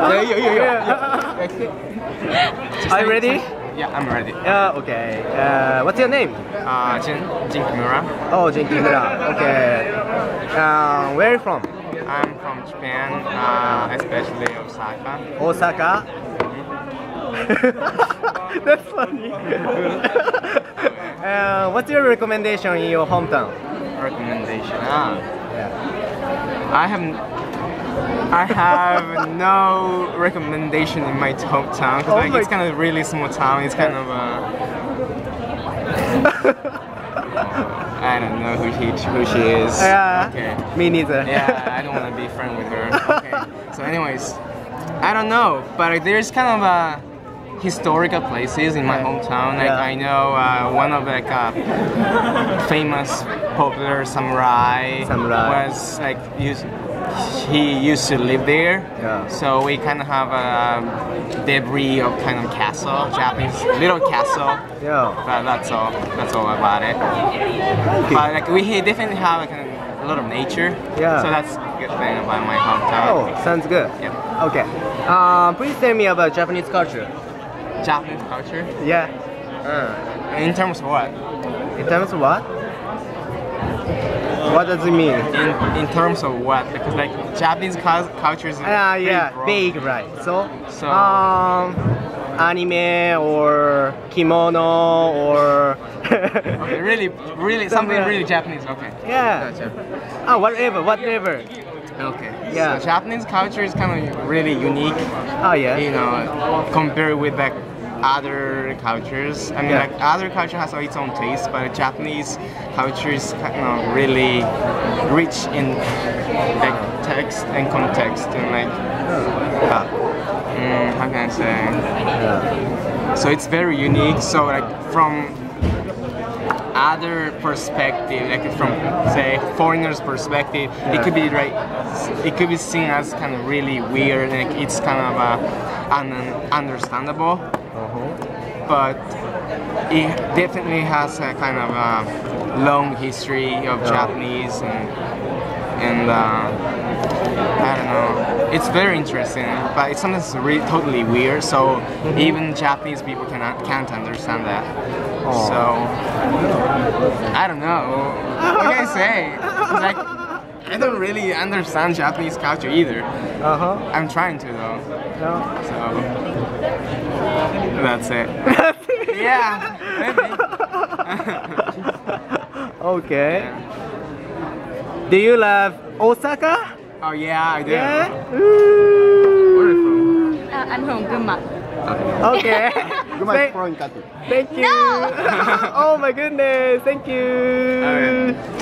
Yeah, yeah, yeah, yeah. Are you ready? Yeah, I'm ready. Yeah, okay. Uh, what's your name? Uh, Jin, Jin Kimura. Oh, Jin Kimura. Okay. Uh, where are you from? I'm from Japan, uh, especially Osaka. Osaka? That's funny. uh, what's your recommendation in your hometown? Recommendation? Ah. Yeah. I have I have no recommendation in my hometown because Oh like it's kind of really small town. It's kind of uh, I don't know who he who she is. Yeah. Okay. Me neither. Yeah, I don't want to be friend with her. Okay. So, anyways, I don't know, but there's kind of a historical places in my hometown. Like Yeah. I know uh, one of like uh, famous popular samurai, Samurai. was like used. He used to live there, Yeah. so we kind of have a debris of kind of castle, Japanese little castle. Yeah. But that's all. That's all about it. But like we definitely have like, a lot of nature. Yeah. So that's a good thing about my hometown. Oh, sounds good. Yeah. Okay. Uh, please tell me about Japanese culture. Japanese culture. Yeah. In terms of what? In terms of what? What does it mean? In in terms of what? Because like Japanese cul- culture is Ah, very yeah, broad. big, right? So, So- um, anime or kimono or Okay, really, really something really Japanese. Okay. yeah, ah, whatever, whatever. Okay. Yeah. So Japanese culture is kind of really unique. Oh yeah, You know, compared with like other cultures. I mean, Yeah. like other culture has its own taste, but Japanese culture is kind of really rich in like text and context and like uh, mm, how can I say? So it's very unique. So like from other perspective, like from say foreigners' perspective, it could be right. It could be seen as kind of really weird. Like it's kind of uh, un- understandable, but it definitely has a kind of uh, long history of Japanese and and. Uh, I don't know. It's very interesting, but it's sometimes really totally weird. So even Japanese people cannot can't understand that. So I don't know. What can I say? Like I don't really understand Japanese culture either. uh huh. I'm trying to though. No. So that's it. Yeah, maybe. okay. Do you love Osaka? Oh yeah, I do. Yeah. Where are you from? Uh, I'm from Gunma. Okay. Guma Thank- is from Ikatu. Thank you. oh my goodness. Thank you. Okay.